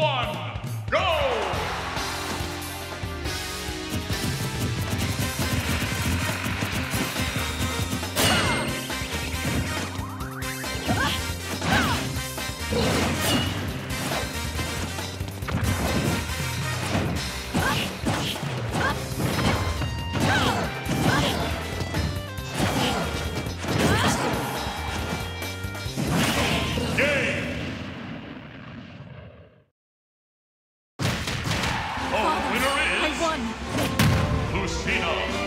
one. Lucina.